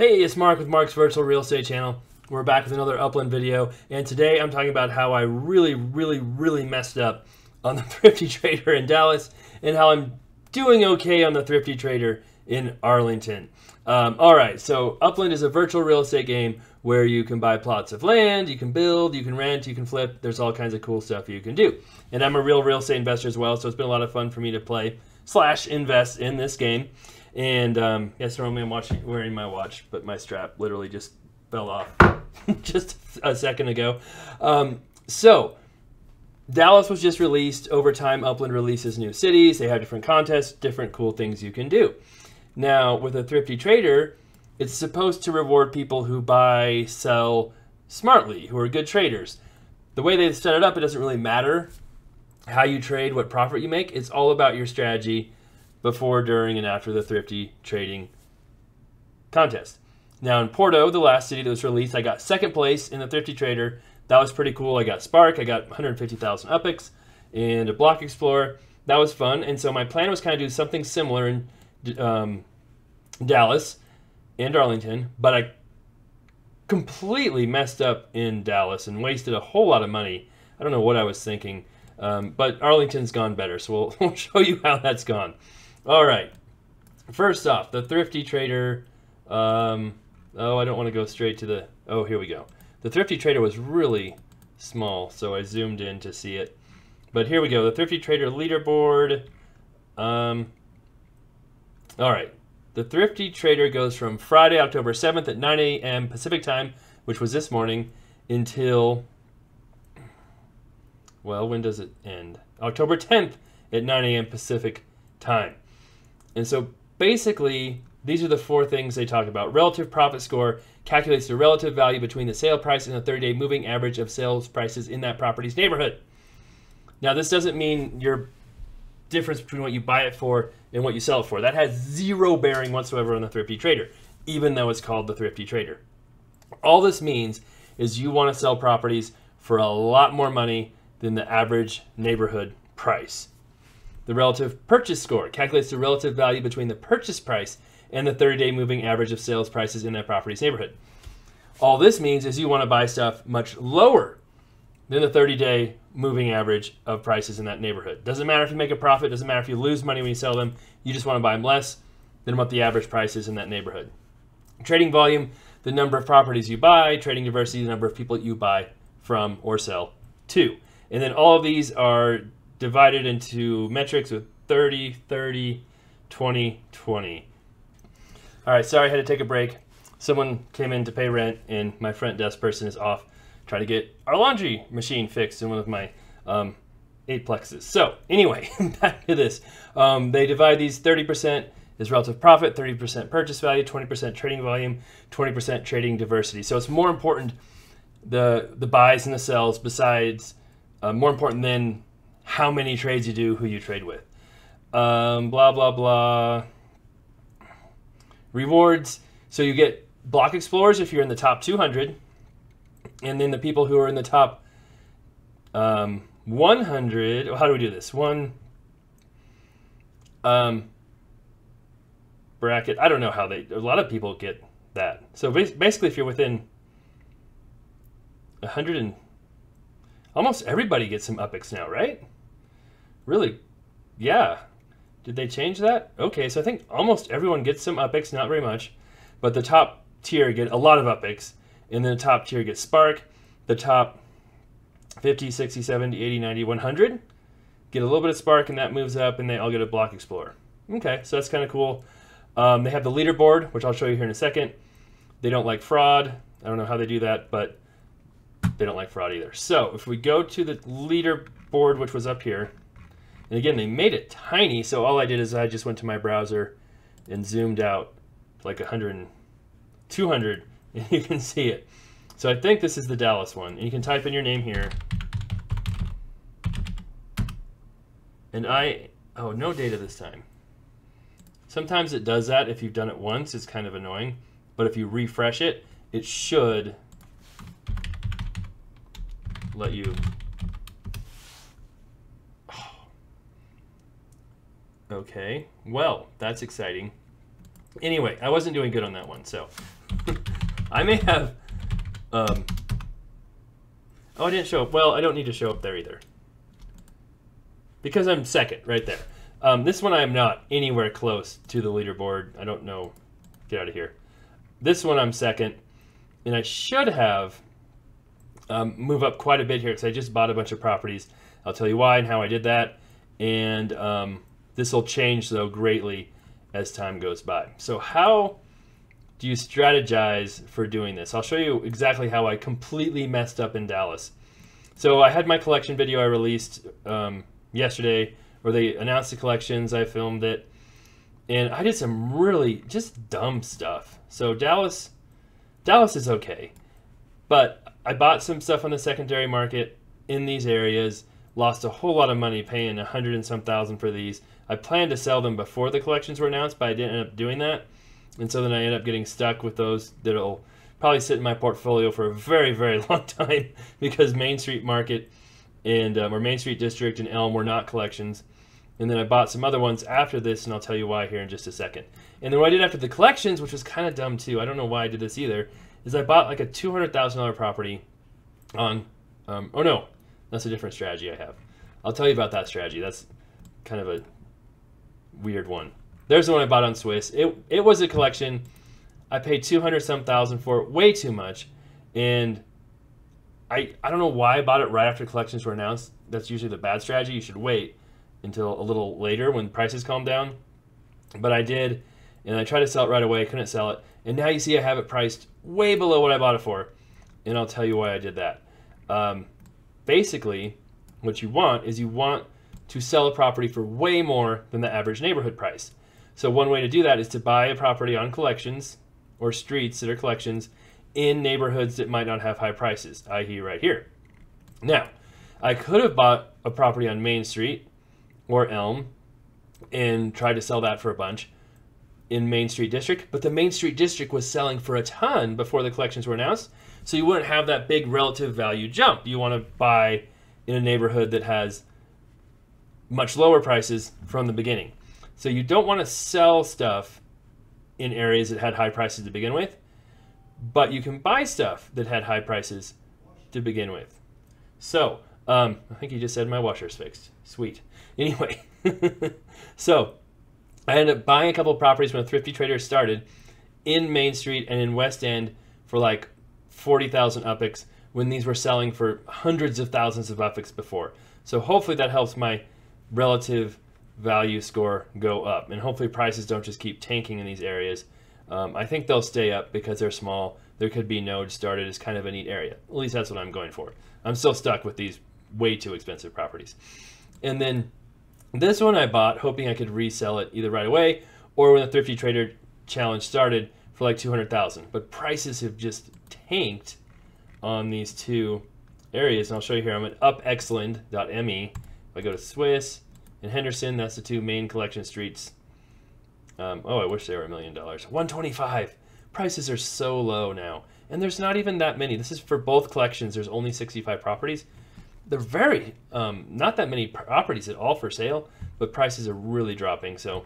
Hey, it's Mark with Mark's Virtual Real Estate Channel. We're back with another Upland video, and today I'm talking about how I really, really, really messed up on the Thrifty Trader in Dallas, and how I'm doing okay on the Thrifty Trader in Arlington. Um, all right, so Upland is a virtual real estate game where you can buy plots of land, you can build, you can rent, you can flip. There's all kinds of cool stuff you can do. And I'm a real real estate investor as well, so it's been a lot of fun for me to play slash invest in this game. And um, yes, normally I'm watching, wearing my watch, but my strap literally just fell off just a second ago. Um, so, Dallas was just released. Over time, Upland releases new cities. They have different contests, different cool things you can do. Now, with a thrifty trader, it's supposed to reward people who buy, sell smartly, who are good traders. The way they set it up, it doesn't really matter how you trade, what profit you make. It's all about your strategy before, during, and after the thrifty trading contest. Now in Porto, the last city that was released, I got second place in the thrifty trader. That was pretty cool. I got Spark, I got 150,000 UPIX, and a Block Explorer. That was fun. And so my plan was kind of do something similar in um, Dallas and Arlington, but I completely messed up in Dallas and wasted a whole lot of money. I don't know what I was thinking, um, but Arlington's gone better, so we'll, we'll show you how that's gone. All right. First off, the Thrifty Trader. Um, oh, I don't want to go straight to the. Oh, here we go. The Thrifty Trader was really small, so I zoomed in to see it. But here we go. The Thrifty Trader leaderboard. Um, all right. The Thrifty Trader goes from Friday, October 7th at 9 a.m. Pacific time, which was this morning, until. Well, when does it end? October 10th at 9 a.m. Pacific time. And so basically, these are the four things they talk about. Relative profit score calculates the relative value between the sale price and the 30 day moving average of sales prices in that property's neighborhood. Now, this doesn't mean your difference between what you buy it for and what you sell it for. That has zero bearing whatsoever on the thrifty trader, even though it's called the thrifty trader. All this means is you want to sell properties for a lot more money than the average neighborhood price. The relative purchase score calculates the relative value between the purchase price and the 30 day moving average of sales prices in that property's neighborhood. All this means is you want to buy stuff much lower than the 30 day moving average of prices in that neighborhood. Doesn't matter if you make a profit, doesn't matter if you lose money when you sell them, you just want to buy them less than what the average price is in that neighborhood. Trading volume, the number of properties you buy, trading diversity, the number of people you buy from or sell to. And then all of these are divided into metrics with 30, 30, 20, 20. All right, sorry, I had to take a break. Someone came in to pay rent, and my front desk person is off trying to get our laundry machine fixed in one of my um, eight plexes. So, anyway, back to this. Um, they divide these 30% is relative profit, 30% purchase value, 20% trading volume, 20% trading diversity. So, it's more important the the buys and the sells besides uh, more important than how many trades you do, who you trade with. Um, blah, blah, blah. Rewards. So you get block explorers if you're in the top 200. And then the people who are in the top um, 100. How do we do this? One um, bracket. I don't know how they. A lot of people get that. So basically, if you're within 100 and almost everybody gets some UPIX now, right? Really? Yeah. Did they change that? Okay, so I think almost everyone gets some UPIX, not very much. But the top tier get a lot of UPIX. And then the top tier gets Spark. The top 50, 60, 70, 80, 90, 100 get a little bit of Spark, and that moves up, and they all get a Block Explorer. Okay, so that's kind of cool. Um, they have the leaderboard, which I'll show you here in a second. They don't like fraud. I don't know how they do that, but they don't like fraud either. So if we go to the leaderboard, which was up here, and again, they made it tiny, so all I did is I just went to my browser and zoomed out like 100, 200, and you can see it. So I think this is the Dallas one. And you can type in your name here. And I, oh, no data this time. Sometimes it does that if you've done it once. It's kind of annoying. But if you refresh it, it should let you Okay, well, that's exciting. Anyway, I wasn't doing good on that one, so I may have. Um, oh, I didn't show up. Well, I don't need to show up there either. Because I'm second right there. Um, this one I am not anywhere close to the leaderboard. I don't know. Get out of here. This one I'm second. And I should have um, move up quite a bit here because I just bought a bunch of properties. I'll tell you why and how I did that. And um, this will change, though, greatly as time goes by. So how do you strategize for doing this? I'll show you exactly how I completely messed up in Dallas. So I had my collection video I released um, yesterday where they announced the collections. I filmed it. And I did some really just dumb stuff. So Dallas, Dallas is okay. But I bought some stuff on the secondary market in these areas, lost a whole lot of money paying a hundred and some thousand for these. I planned to sell them before the collections were announced, but I didn't end up doing that. And so then I end up getting stuck with those that'll probably sit in my portfolio for a very, very long time because Main Street Market and um, or Main Street District and Elm were not collections. And then I bought some other ones after this, and I'll tell you why here in just a second. And then what I did after the collections, which was kind of dumb too, I don't know why I did this either, is I bought like a $200,000 property on, um, oh no, that's a different strategy I have. I'll tell you about that strategy. That's kind of a weird one. There's the one I bought on Swiss. It it was a collection. I paid two hundred some thousand for it, way too much, and I I don't know why I bought it right after collections were announced. That's usually the bad strategy. You should wait until a little later when prices calm down. But I did, and I tried to sell it right away. Couldn't sell it, and now you see I have it priced way below what I bought it for, and I'll tell you why I did that. Um, basically, what you want is you want to sell a property for way more than the average neighborhood price. So one way to do that is to buy a property on collections or streets that are collections in neighborhoods that might not have high prices, i.e. right here. Now, I could have bought a property on Main Street or Elm and tried to sell that for a bunch in Main Street District, but the Main Street District was selling for a ton before the collections were announced, so you wouldn't have that big relative value jump. You want to buy in a neighborhood that has much lower prices from the beginning. So you don't want to sell stuff in areas that had high prices to begin with, but you can buy stuff that had high prices to begin with. So um, I think you just said my washer's fixed. Sweet. Anyway, so I ended up buying a couple properties when Thrifty Trader started in Main Street and in West End for like 40,000 UPIX when these were selling for hundreds of thousands of UPIX before. So hopefully that helps my relative value score go up. And hopefully prices don't just keep tanking in these areas. Um, I think they'll stay up because they're small. There could be nodes started as kind of a neat area. At least that's what I'm going for. I'm still stuck with these way too expensive properties. And then this one I bought hoping I could resell it either right away or when the Thrifty Trader Challenge started for like 200,000. But prices have just tanked on these two areas. And I'll show you here. I'm at upxland.me if I go to Swiss and Henderson, that's the two main collection streets. Um, oh, I wish they were a million dollars. 125. Prices are so low now. And there's not even that many. This is for both collections. There's only 65 properties. They're very, um, not that many properties at all for sale, but prices are really dropping. So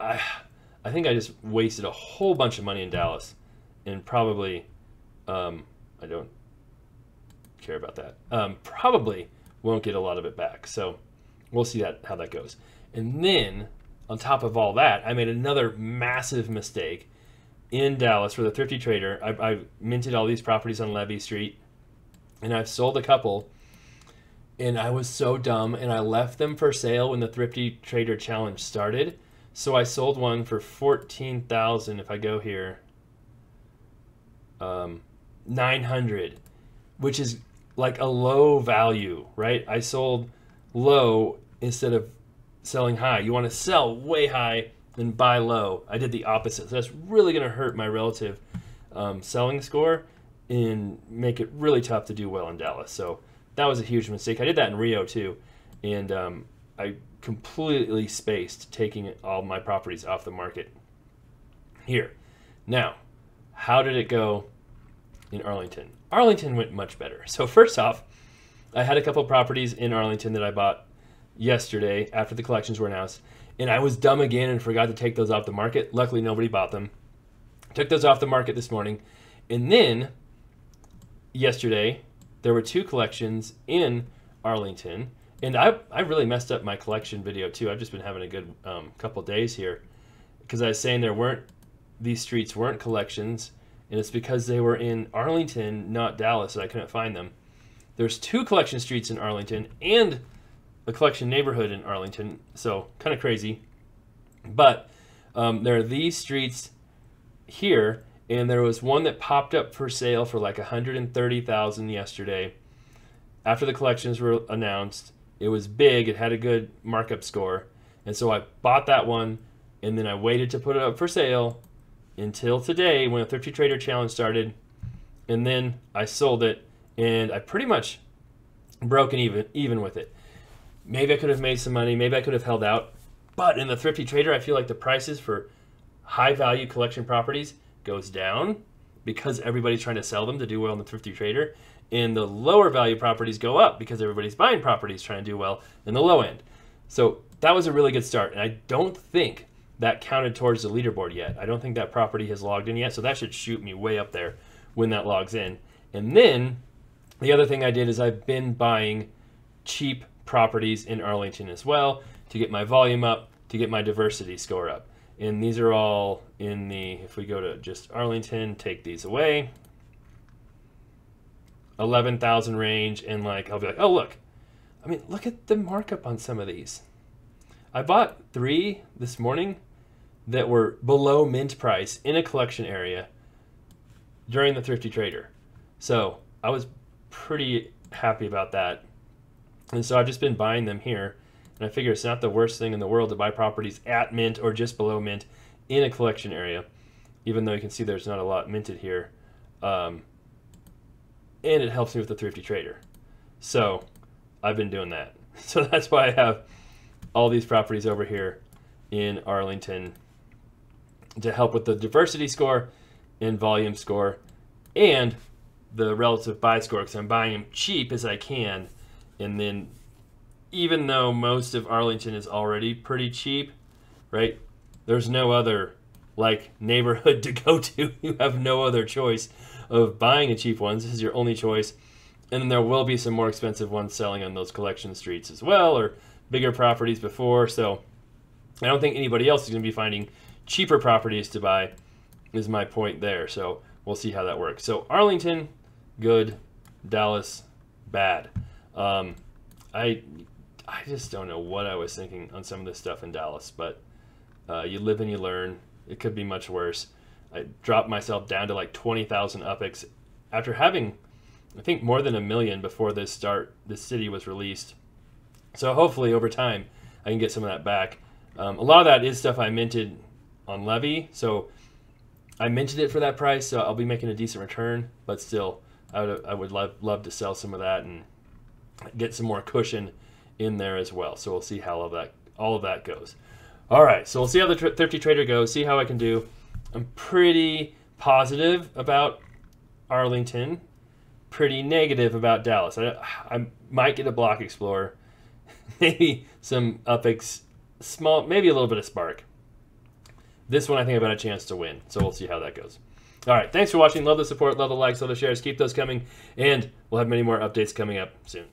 I, I think I just wasted a whole bunch of money in Dallas and probably, um, I don't care about that. Um, probably won't get a lot of it back. So we'll see that how that goes. And then on top of all that, I made another massive mistake in Dallas for the Thrifty Trader. I, I minted all these properties on Levy Street, and I've sold a couple. And I was so dumb, and I left them for sale when the Thrifty Trader Challenge started. So I sold one for fourteen thousand. If I go here, um, nine hundred, which is like a low value, right? I sold low instead of selling high. You want to sell way high and buy low. I did the opposite. So that's really going to hurt my relative um, selling score and make it really tough to do well in Dallas. So that was a huge mistake. I did that in Rio too, and um, I completely spaced taking all my properties off the market. Here, now, how did it go in Arlington? Arlington went much better. So first off, I had a couple properties in Arlington that I bought yesterday after the collections were announced, and I was dumb again and forgot to take those off the market. Luckily, nobody bought them. Took those off the market this morning. And then yesterday, there were two collections in Arlington. And I, I really messed up my collection video too. I've just been having a good um, couple days here because I was saying there weren't, these streets weren't collections. And it's because they were in Arlington, not Dallas, and I couldn't find them. There's two collection streets in Arlington and a collection neighborhood in Arlington. So kind of crazy. But um, there are these streets here, and there was one that popped up for sale for like 130,000 yesterday. After the collections were announced, it was big. It had a good markup score, and so I bought that one, and then I waited to put it up for sale until today when a Thrifty Trader Challenge started, and then I sold it, and I pretty much broken even even with it. Maybe I could have made some money. Maybe I could have held out. But in the Thrifty Trader, I feel like the prices for high value collection properties goes down because everybody's trying to sell them to do well in the Thrifty Trader. And the lower value properties go up because everybody's buying properties trying to do well in the low end. So that was a really good start. And I don't think that counted towards the leaderboard yet. I don't think that property has logged in yet. So that should shoot me way up there when that logs in. And then the other thing I did is I've been buying cheap properties in Arlington as well to get my volume up, to get my diversity score up. And these are all in the, if we go to just Arlington, take these away, 11,000 range, and like, I'll be like, oh, look. I mean, look at the markup on some of these. I bought three this morning that were below mint price in a collection area during the Thrifty Trader. So I was pretty happy about that. And so I've just been buying them here. And I figure it's not the worst thing in the world to buy properties at mint or just below mint in a collection area, even though you can see there's not a lot minted here. Um, and it helps me with the thrifty trader. So I've been doing that. So that's why I have all these properties over here in Arlington to help with the diversity score and volume score and the relative buy score because I'm buying them cheap as I can and then even though most of Arlington is already pretty cheap, right? There's no other like neighborhood to go to. You have no other choice of buying a cheap one. This is your only choice. And then there will be some more expensive ones selling on those collection streets as well, or bigger properties before. So I don't think anybody else is going to be finding cheaper properties to buy, is my point there. So we'll see how that works. So Arlington, good. Dallas, bad. Um, I I just don't know what I was thinking on some of this stuff in Dallas, but uh, you live and you learn. It could be much worse. I dropped myself down to like 20,000 UPIX after having, I think, more than a million before this start. This city was released. So hopefully over time I can get some of that back. Um, a lot of that is stuff I minted on Levy, so I minted it for that price, so I'll be making a decent return. But still, I would I would love love to sell some of that and get some more cushion in there as well. So we'll see how all of that all of that goes. All right, so we'll see how the Thrifty Trader goes, see how I can do. I'm pretty positive about Arlington, pretty negative about Dallas. I, I might get a Block Explorer, maybe some UPIX, small, maybe a little bit of Spark. This one I think I've got a chance to win, so we'll see how that goes. All right, thanks for watching. Love the support, love the likes, love the shares. Keep those coming, and we'll have many more updates coming up soon.